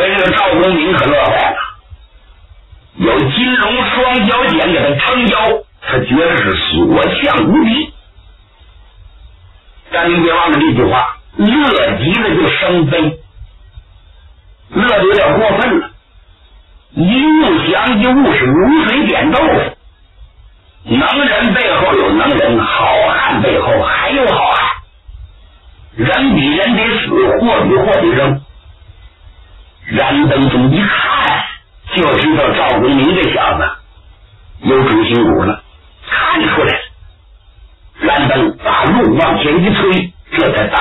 回这个赵公明可乐坏了，有金龙双脚剑给他撑腰，他觉得是所向无敌。但您别忘了这句话，乐极了就生悲，乐的有点过分了。一物降一物是如水点豆腐，能人背后有能人，好汉背后还有好汉。人比人得死，货比货得扔。燃灯中一看，就知道赵公明这小子有主心骨了，看出来了。燃灯把路往前一推，这才打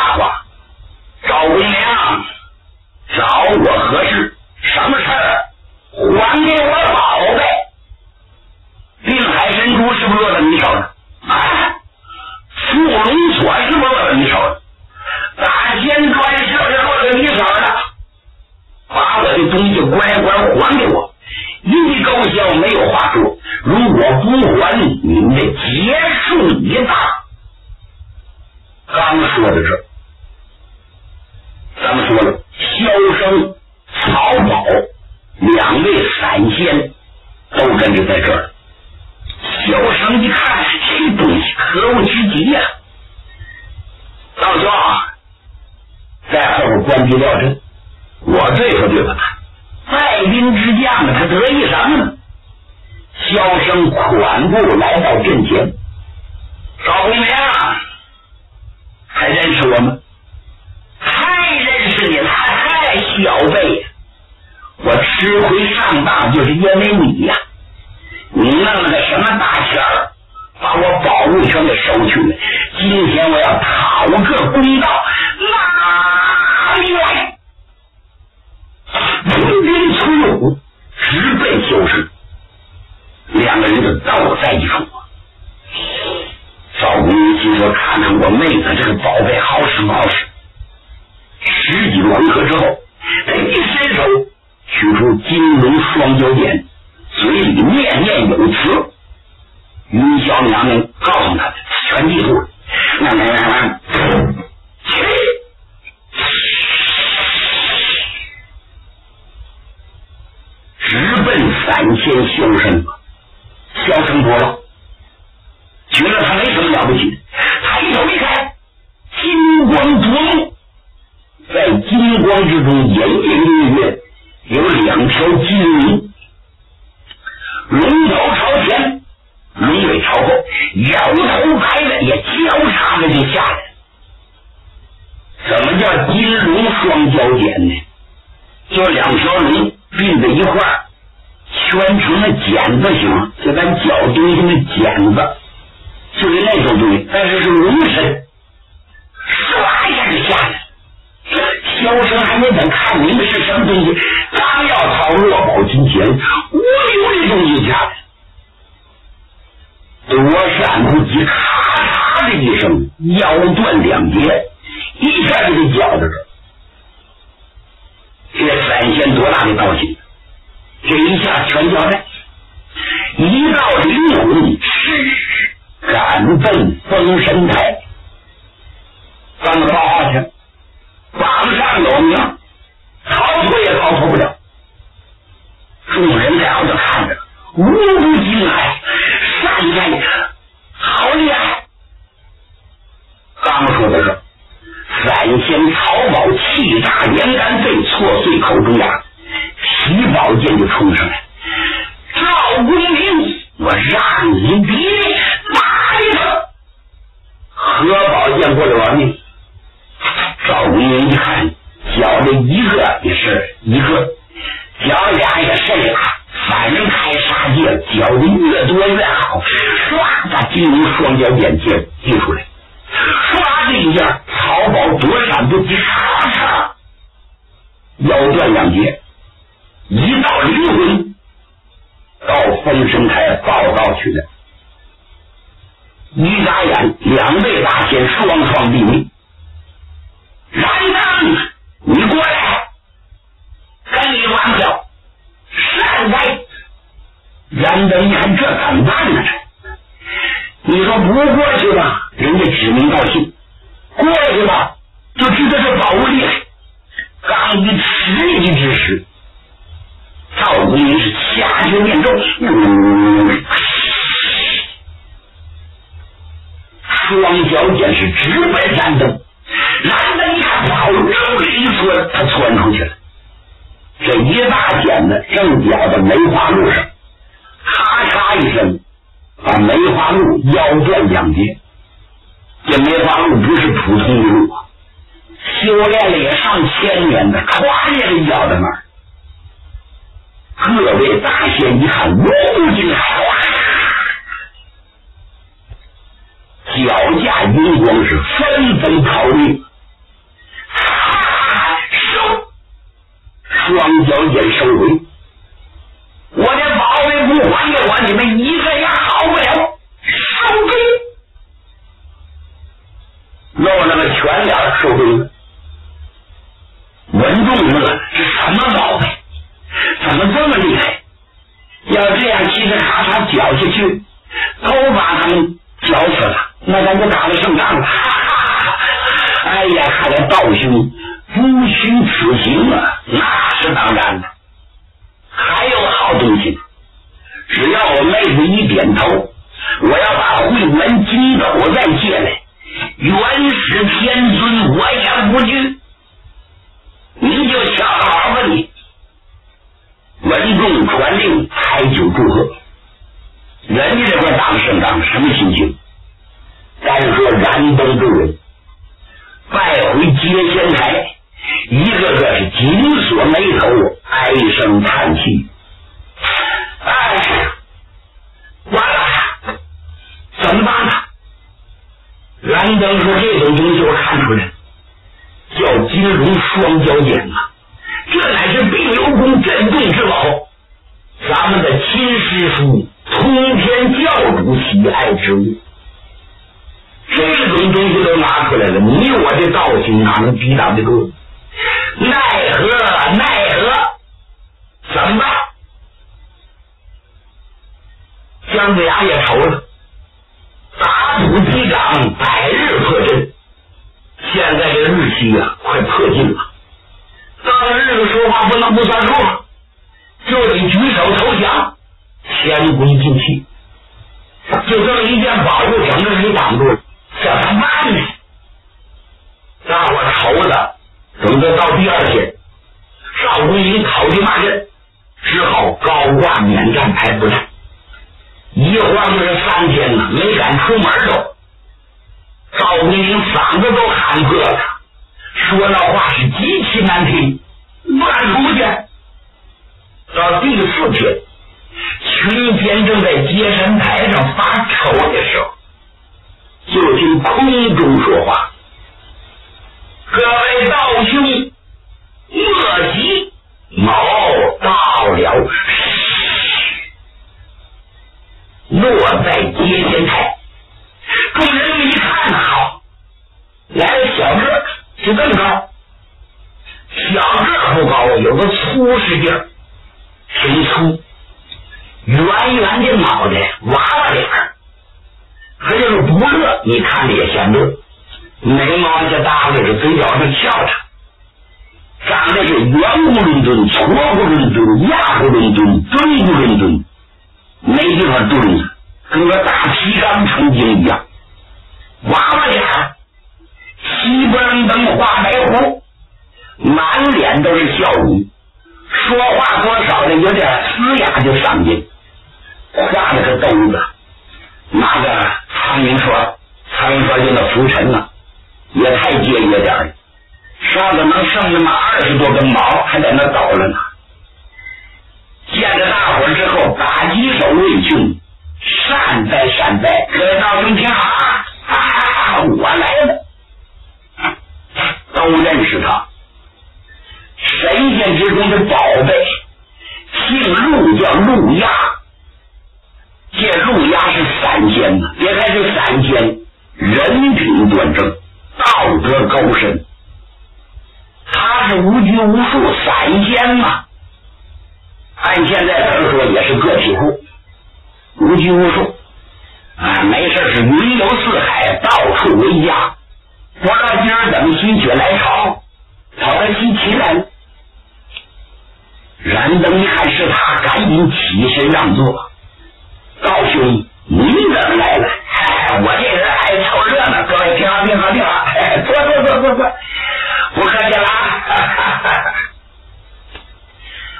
在后边关闭吊阵，我对付对付他。带兵之将他得意什么呢？萧声款步来到阵前，赵公明。还认识我吗？太认识你了，太小辈。我吃亏上当就是因为你呀！你弄了个什么大钱儿，把我宝物全给收去了。今天我要讨个公道，哪里来？抡鞭出虎，直奔修士。两个人就斗在一处。赵公明心说：“看看我妹子这个宝贝好使不好使？”十几个回合之后，他一伸手取出金龙双脚剑，嘴里念念有词。云霄娘娘告诉他，全记住了。那那那多了。觉得他没什么了不起的，他一手一开，金光夺目，在金光之中隐隐约约有两条金龙，龙头朝前，龙尾朝后，摇头摆尾也交叉的就下来了。什么叫金龙双交点呢？就两条龙并在一块儿，圈成了茧字形，就咱脚东西的剪子。就是那种东西，但是是龙身，唰一下就下来。萧生还没等看明白是什么东西，刚要掏落宝金钱，呜溜的东西下来，躲闪不及，咔嚓的一声，腰断两截，一下就给绞在这儿。这散仙多大的道行？这一下全交代，一道灵魂是。赶奔封神台，咱们报号去。榜上有名，逃脱也逃脱不了。众人在后头看着，无不惊骇。善哉，好厉害！刚说到这，散仙曹宝气炸连肝肺，挫碎口中牙，提宝剑就冲上来。赵公明，我让你别！何宝剑过来玩命，赵公明一看，脚的一个也是一个，脚俩也是俩，反正开杀戒，脚的越多越好。唰，把金龙双脚剑接接出来，唰的一下，曹宝躲闪不及，咔嚓，腰断两截，一道灵魂到封神台报道去了。一眨眼，两位大仙双双毙命。燃灯，你过来，跟你玩不了。善哉！燃灯，你看这怎么办呢？你说不过去吧，人家指名道姓；过去吧，就知道这宝物厉害。刚一迟疑之时，赵公明是掐诀念咒，双脚剑是直奔蓝灯。蓝灯一看，跑，扔一窜，他窜出去了。这一大剪子正掉到梅花鹿上，咔嚓一声，把梅花鹿腰断两截。这梅花鹿不是普通的鹿啊，修炼了也上千年的，唰一下腰在那儿。各位大仙一看，无不惊骇，脚下银光是纷纷逃离。双脚也收回，我的宝贝不还给我，你们一个也好不了。收兵，露了个全脸收回了。文仲乐，这什么宝贝？怎么这么厉害？要这样嘁哩咔嚓搅下去，都把他们搅死了，那咱就打了胜仗了。哈 哈哎呀，看来道兄不虚此行啊！那是当然的。还有好东西，只要我妹子一点头，我要把会元金口再借来，元始天尊我也不惧。你就瞧好吧，你。文仲传令，开酒祝贺。人家这块打的胜仗，什么心情？单说燃灯众人拜回接仙台。一个个是紧锁眉头，唉声叹气。哎，完了，怎么办呢？蓝灯说：“这种东西我看出来，叫金龙双脚剑啊，哪能抵挡得住？”奈何奈何？怎么办？姜子牙也愁了。打土机长百日破阵，现在这日期呀，快破尽了。到了日子说话不能不算数，就得举手投降，前功尽弃。等到到第二天，赵公明讨去骂阵，只好高挂免战牌不战。一晃就是三天了，没敢出门都。赵公明嗓子都喊破了，说那话是极其难听，不敢出去。到第四天，群仙正在接神台上发愁的时候，就听空中说话。各位道兄，莫急，某到了。落在接仙台，众人一看好，来了小个，就这么高。小个不高，有个粗实劲儿，挺粗，圆圆的脑袋，娃娃脸儿，他就是不乐，你看着也像乐。眉毛往下耷拉着，嘴角上翘着，长得是圆咕隆咚、矬咕隆咚、压咕隆咚、墩咕隆咚，没地方墩，跟个大皮缸成精一样。娃娃脸，西不楞登画白胡，满脸都是笑容，说话多少的有点嘶哑就上劲，画了个兜子，那个苍蝇说，苍蝇说就那浮尘呢。也太节约点儿，上头能剩那么二十多根毛，还在那倒着呢。见着大伙之后，打几手魏俊，善哉善哉，各位道兄听好啊！我来了，都认识他，神仙之中的宝贝，姓陆叫陆压，这陆压是散仙呐，别看是散仙，人品端正。道德高深，他是无拘无束散仙嘛？按现在词说，也是个体户，无拘无束啊，没事是云游四海，到处为家。不知道今儿怎么心血来潮，跑到西岐来了。冉登一看是他，赶紧起身让座。高兄，你怎么来了？哎，我这人各位听好，听好，听好，坐坐坐坐坐，不客气了啊。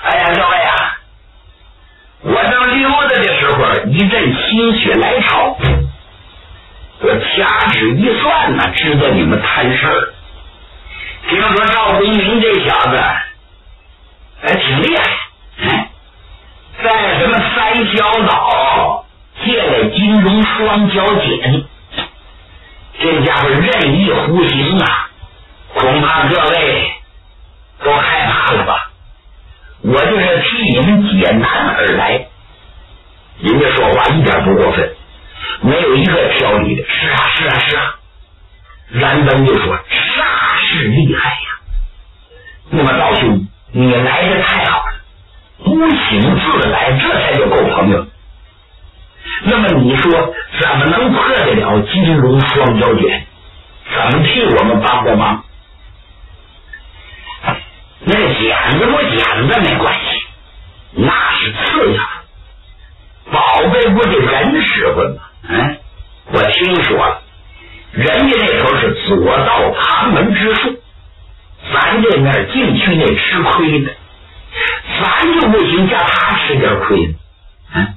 哎呀，各位啊，我正溜达的时候，一阵心血来潮，我掐指一算呢，知道你们摊事儿。听说赵公明这小子，还挺厉害，在什么三小岛借了金龙双脚锏，这家伙任意胡行啊！恐怕各位都害怕了吧？我就是替你们解难而来。人家说话一点不过分，没有一个挑理的。是啊，是啊，是啊。燃灯就说：“煞是厉害呀！那么老兄，你来的太好了，不请自来，这才叫够朋友。那么你说，怎么能破得了金龙双胶卷？怎么替我们帮个忙？那剪子不剪子没关系，那是次要。宝贝不就人使唤吗？嗯，我听说了。”人家那头是左道旁门之术，咱这面进去那吃亏的，咱就不行，叫他吃点亏。嗯，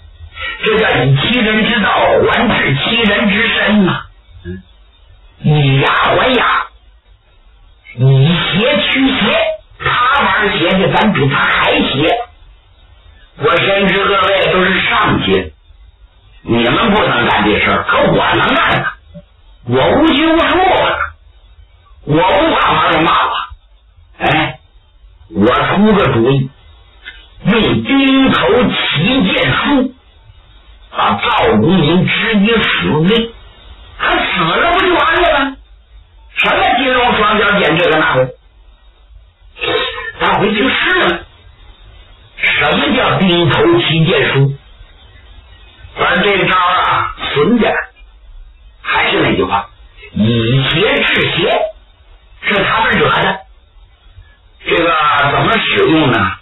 这叫以其人之道还治其人之身呐。嗯，以牙还牙，以邪驱邪，他玩邪的，咱比他还邪。我深知各位都是上级，你们不能干这事儿，可我能干啊。我无拘无束啊，我不怕旁人骂我。哎，我出个主意，用钉头旗剑书把赵公明直接死罪，他死了不就完了吗？什么金龙双脚点这个那个，咱回去试了。什么叫兵头七剑书？咱这招啊，损点。还是那句话，以邪治邪，是他们惹的。这个怎么使用呢？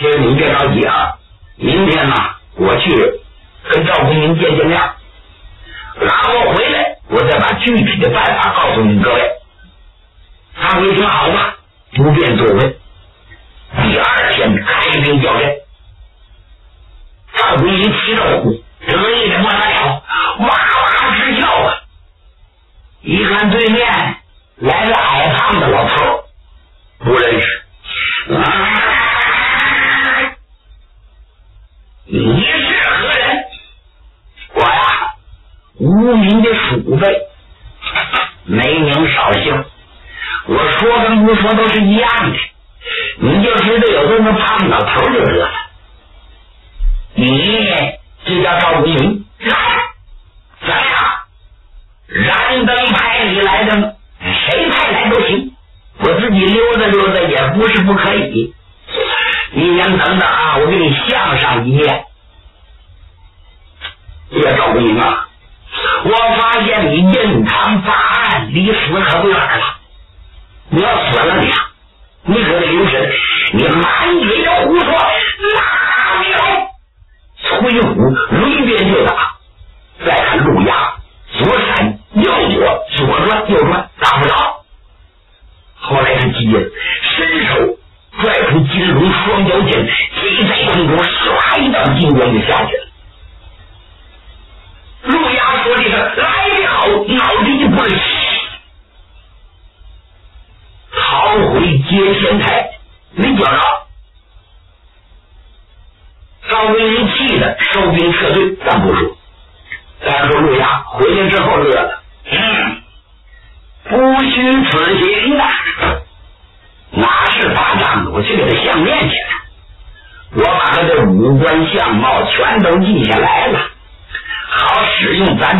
这个您别着急啊，明天呢，我去跟赵公明见见面，然后回来，我再把具体的办法告诉您各位。他回听好吧，不便多问。第二天开兵交阵，赵公明气得呼，得意的不得了，哇哇！直叫啊！一看对面来个矮胖的老头，不认识。无名的鼠辈，没名少姓。我说跟不说都是一样的。你就知道有这么胖老头就得了。你就叫赵无名。燃灯派你来的？谁派来都行，我自己溜达溜达也不是不可以。你先等等啊，我给你相上一面。叶赵无名啊，你印堂发暗，离死可不远了。你要死了你，你可得留神，你满嘴的胡说，哪里有？崔虎抡鞭就打，再看路亚左闪。右躲，左转，右转，打不着。后来是急了，伸手拽出金龙双脚剑，击在空中，唰一道金光就下去了。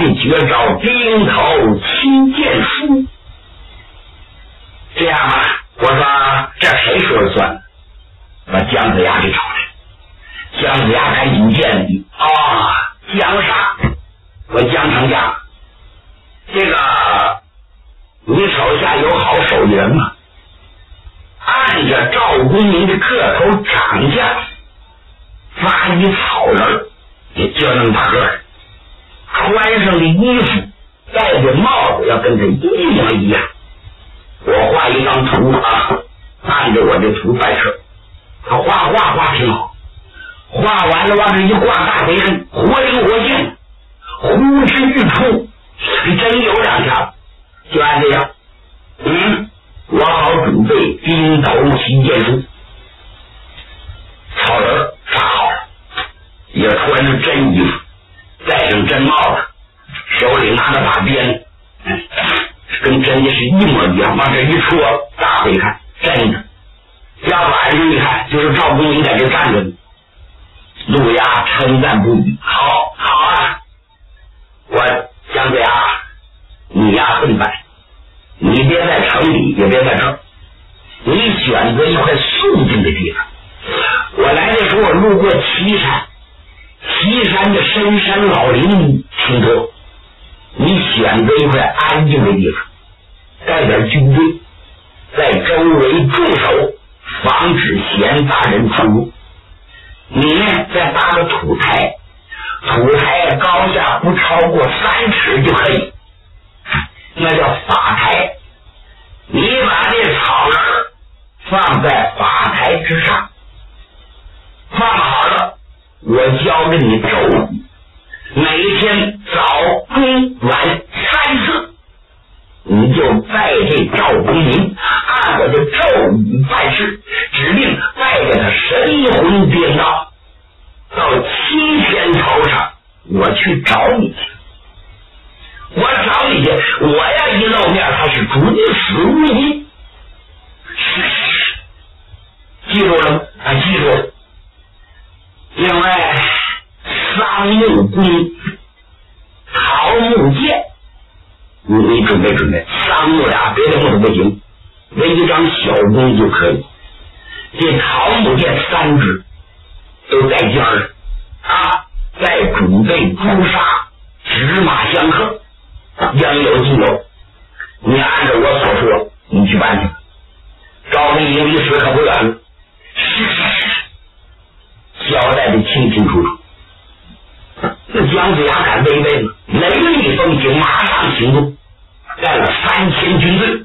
的绝招钉头七剑书。这样吧，我说这谁说了算？把姜子牙给找来。姜子牙赶紧见礼啊！姜杀，我姜丞相。这个，你手下有好手艺人吗？按着赵公明的个头长相，发一草人，也就那么大个穿上的衣服，戴的帽子要跟他一模一样。我画一张图啊，按着我这图办事。他画画画挺好，画完了往这一挂，大背上活灵活现，呼之欲出，真有两下子，就按这样。嗯，我好准备冰头七剑术，草人扎好了，也穿着真衣服，戴上真帽子，手里拿着把鞭，跟真的是一模一样。往这一戳，大伙一看，真的。要晚上一看，就是赵公明在这站着呢。陆亚称赞不已，好，好啊！我姜子牙，你呀笨蛋，你别在城里，也别在这儿，你选择一块肃静的地方。我来的时候我路过岐山，岐山的深山老林挺多，你选择一块安静的地方，带点军队，在周围驻守。防止闲杂人出入，你呢再搭个土台，土台高下不超过三尺就可以，那叫法台。你把这草人放在法台之上，放，我教给你。咒语，每天早中晚三次。你。就拜这赵公明，按我的咒语办事，指定拜给他神魂颠倒。到七天头上，我去找你。去。我找你。去，我要一露面，他是准死无疑。记住了吗？啊，记住了。另外，桑木弓，桃木剑。你准备准备，桑木俩，别的木头不行，那一张小弓就可以。这桃木剑三支都在尖儿啊，再准备朱砂，纸马相克，应有尽有。你按照我所说，你去办去。赵明明离死可不远了，交代的清清楚楚。这姜子牙敢违背吗？雷厉风行，马上行动，带了三千军队，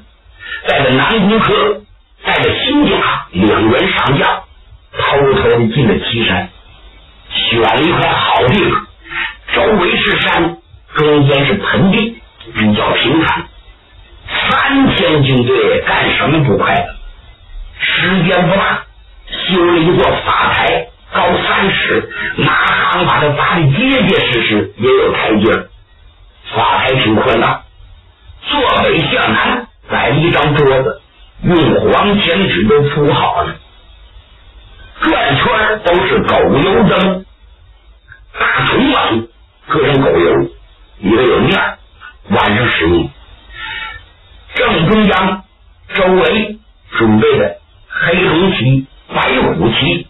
带着南宫轲，带着辛甲两员上将，偷偷的进了岐山，选了一块好地方，周围是山，中间是盆地，比较平坦。三千军队干什么不快？时间不大，修了一座法台。高三尺，马上把它砸的结结实实，也有台阶儿。法台挺宽大，坐北向南摆了一张桌子，用黄钱纸都铺好了，转圈都是狗油灯，大铜碗搁上狗油，里头有面，晚上使用。正中央周围准备的黑龙旗、白虎旗。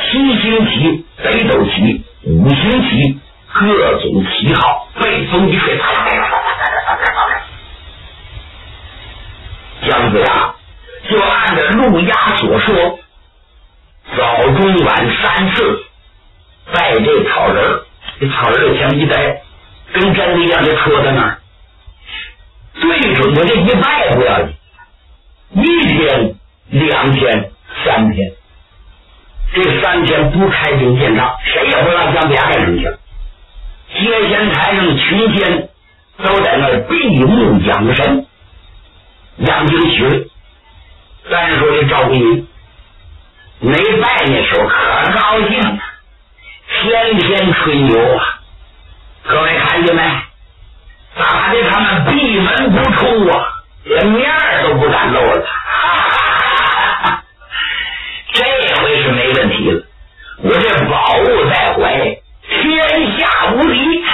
七星旗、北斗旗、五星旗，各种旗号被风一吹，姜子牙就按照陆压所说，早中晚三次拜这草人，这草人儿前面一呆，跟真的一样，就戳在那儿，对准他这一拜不要紧，一天、两天、三天。这三天不开兵见仗，谁也不让姜子牙干什么去。接仙台上的群仙都在那闭目养神，养精蓄锐。再说这赵公明没拜那时候可高兴了，天天吹牛啊！各位看见没？打的他们闭门不出啊，连面都不敢露了。没问题了，我这宝物在怀，天下无敌。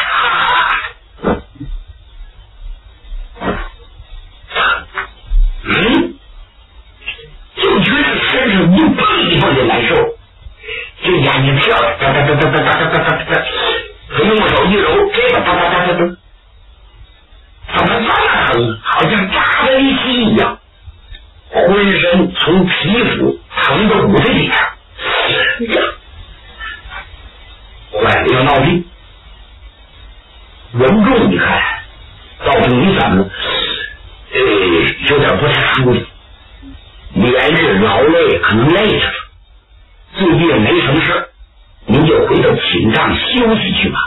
回到寝帐休息去吧。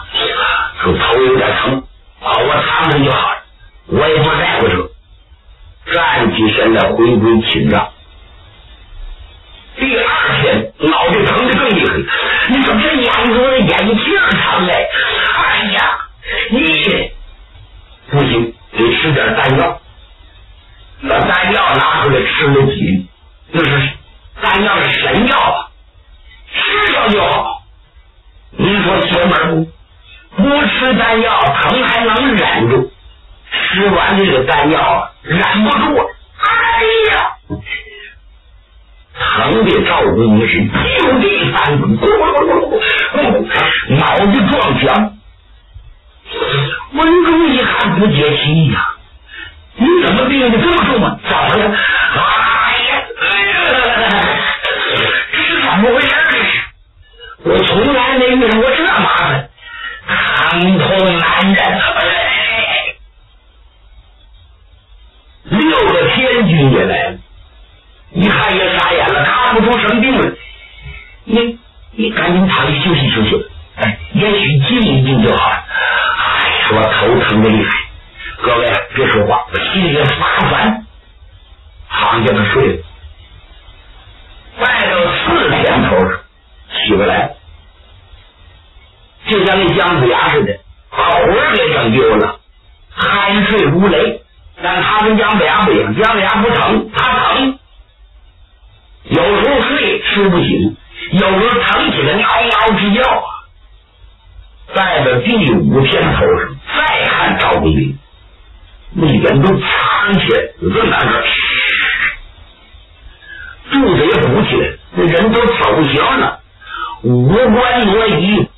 说头有点疼，啊，我躺躺就好了。我也不在乎这。站起身来，回归寝帐。第二天脑袋疼的更厉害，你说这眼珠子眼镜疼哎！哎呀，你不行，得吃点丹药。把丹药拿出来吃了几粒，那是丹药是神药啊，吃上就好。你说邪门不？不吃丹药疼还能忍住，吃完这个丹药忍不住。哎呀！疼的赵公是就地翻滚，咕噜咕噜咕噜，脑子撞墙。文忠一看不解气呀，你怎么病的这么重啊？怎么了？哎呀，这是怎么回事？我从来没遇上过这麻烦，疼痛难忍。六个天军也来了。一看也傻眼了，看不出什么病来。你你赶紧躺下休息休息，哎，也许静一静就好了。哎呀，我头疼的厉害，各位别说话，我心里也发烦。躺下他睡了，拜到四天头起不来，就像那姜子牙似的，把魂儿给整丢了，酣睡如雷。但他跟姜子牙不一样，姜子牙不疼，他疼。有时候睡睡不醒，有时候疼起来嗷嗷直叫啊！在这第五天头上再看赵公明，那脸都苍起来，有这么难受，肚子也鼓起来，那人都走形了，五官挪移，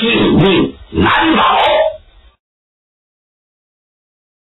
性命难保。